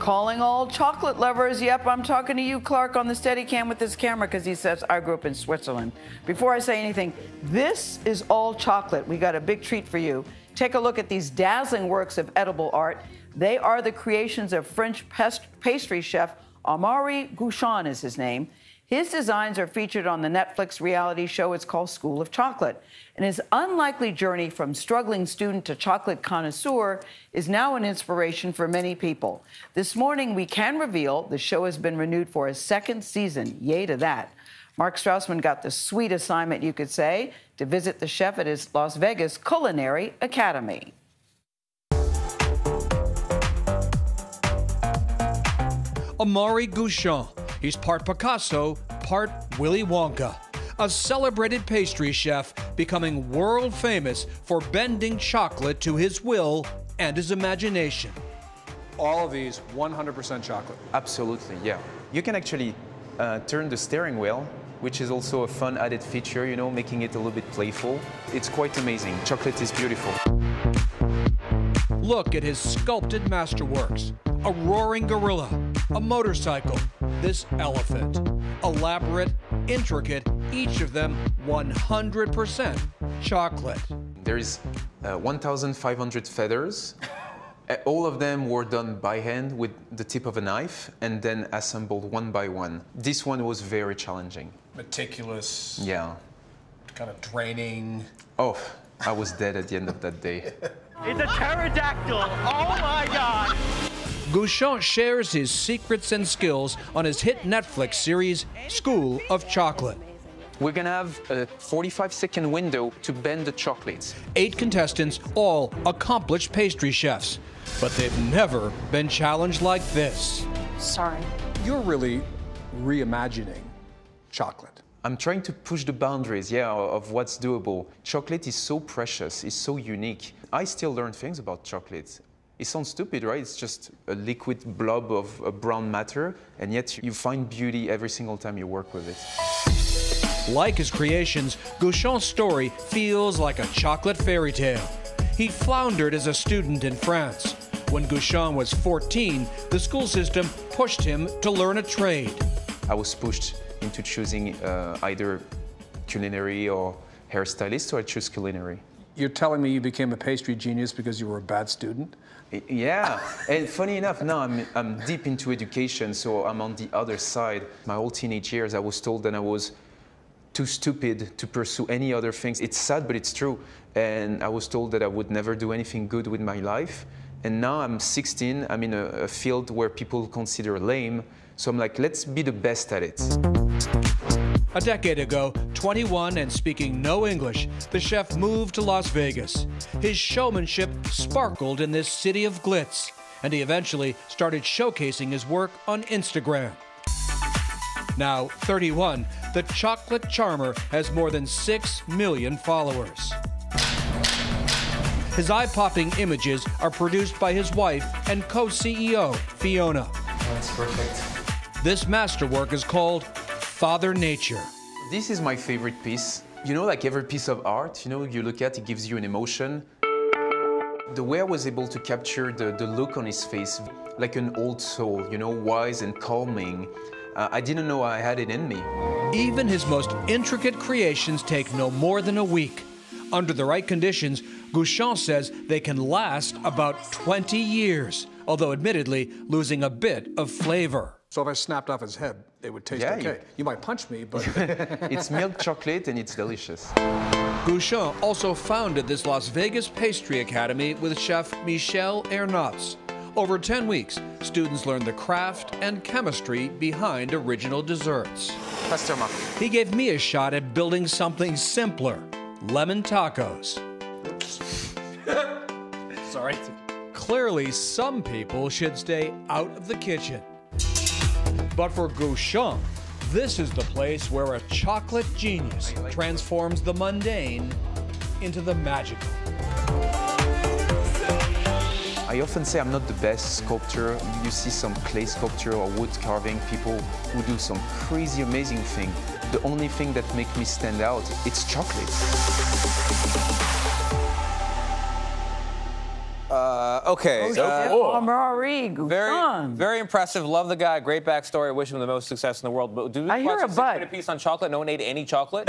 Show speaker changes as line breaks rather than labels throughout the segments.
Calling all chocolate lovers. Yep, I'm talking to you, Clark, on the Steadicam with this camera because he says I grew up in Switzerland. Before I say anything, this is all chocolate. We got a big treat for you. Take a look at these dazzling works of edible art. They are the creations of French pastry chef Amaury Guichon is his name. His designs are featured on the Netflix reality show. It's called School of Chocolate. And his unlikely journey from struggling student to chocolate connoisseur is now an inspiration for many people. This morning, we can reveal the show has been renewed for a second season. Yay to that. Mark Strassmann got the sweet assignment, you could say, to visit the chef at his Las Vegas Culinary Academy.
Amaury Guichon He's part Picasso, part Willy Wonka, a celebrated pastry chef becoming world famous for bending chocolate to his will and his imagination.
All of these 100% chocolate.
Absolutely, yeah. You can actually uh, turn the steering wheel which is also a fun added feature, you know, making it a little bit playful. It's quite amazing. Chocolate is beautiful.
Look at his sculpted masterworks. A roaring gorilla, a motorcycle, this elephant. Elaborate, intricate, each of them 100% chocolate.
There is uh, 1,500 feathers. Uh, all of them were done by hand with the tip of a knife and then assembled one by one. This one was very challenging.
Meticulous.
Yeah.
Kind of draining.
Oh, I was dead at the end of that day.
it's a pterodactyl. Oh my God.
Guichon shares his secrets and skills on his hit Netflix series, School of Chocolate.
We're gonna have a 45 second window to bend the chocolates.
Eight contestants, all accomplished pastry chefs, but they've never been challenged like this.
Sorry.
You're really reimagining chocolate.
I'm trying to push the boundaries, yeah, of what's doable. Chocolate is so precious, it's so unique. I still learn things about chocolate. It sounds stupid, right? It's just a liquid blob of brown matter, and yet you find beauty every single time you work with it.
Like his creations, Guichon's story feels like a chocolate fairy tale. He floundered as a student in France. When Guichon was 14, the school system pushed him to learn a trade.
I was pushed into choosing uh, either culinary or hairstylist, so I chose culinary.
You're telling me you became a pastry genius because you were a bad student?
Yeah, and funny enough, now I'm, I'm deep into education, so I'm on the other side. My whole teenage years, I was told that I was too stupid to pursue any other things. It's sad, but it's true. And I was told that I would never do anything good with my life. And now I'm 16, I'm in a, a field where people consider lame. So I'm like, let's be the best at it.
A decade ago, 21 and speaking no English, the chef moved to Las Vegas. His showmanship sparkled in this city of glitz, and he eventually started showcasing his work on Instagram. Now 31, the chocolate charmer has more than 6 million followers. His eye popping images are produced by his wife and co CEO, Fiona.
That's perfect.
This masterwork is called Father Nature.
This is my favorite piece. You know, like every piece of art, you know, you look at, it gives you an emotion. The way I was able to capture the, the look on his face, like an old soul, you know, wise and calming, uh, I didn't know I had it in me.
Even his most intricate creations take no more than a week. Under the right conditions, Guichon says they can last about 20 years, although admittedly losing a bit of flavor.
So if I snapped off his head, it would taste
Yeah,
okay.
you-
You might punch me, but
It's milk chocolate and it's delicious.
Guichon also founded this Las Vegas Pastry Academy with chef Michel Ernatz. Over 10 weeks, students learned the craft and chemistry behind original desserts.
Pastor Mark.
He gave me a shot at building something simpler lemon tacos.
sorry.
Clearly, some people should stay out of the kitchen. But for Guichon, this is the place where a chocolate genius transforms the mundane into the magical.
I often say I'm not the best sculptor. You see some clay sculpture or wood carving, people who do some crazy, amazing thing. The only thing that makes me stand out, it's chocolate.
Uh,
Uh, okay. uh,
Oh, Marie
very, very impressive. Love the guy. Great backstory. Wish him the most success in the world. But do we
I hear a
six
but.
minute piece on chocolate? No one ate any chocolate.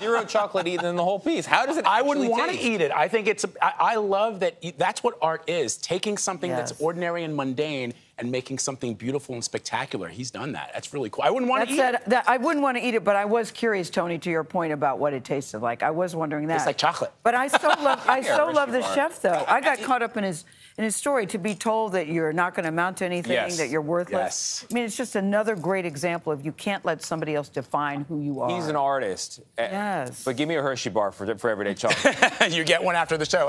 Zero chocolate eaten in the whole piece. How does it?
I wouldn't want to eat it. I think it's. I I love that. That's what art is: taking something
Yes.
that's ordinary and mundane and making something beautiful and spectacular. He's done that. That's really cool. I wouldn't want
That
to eat it.
that I wouldn't want to eat it, but I was curious, Tony, to your point about what it tasted like. I was wondering that.
Tastes like chocolate.
But I so love, I so love the
Bar.
chef, though. I got caught up in his in his story to be told that you're not going to amount to anything,
Yes.
that you're worthless.
Yes.
I mean, it's just another great example of you can't let somebody else define who you are.
He's an artist. Eh,
Yes.
But give me a Hershey bar for, for everyday chocolate.
you get one after the show.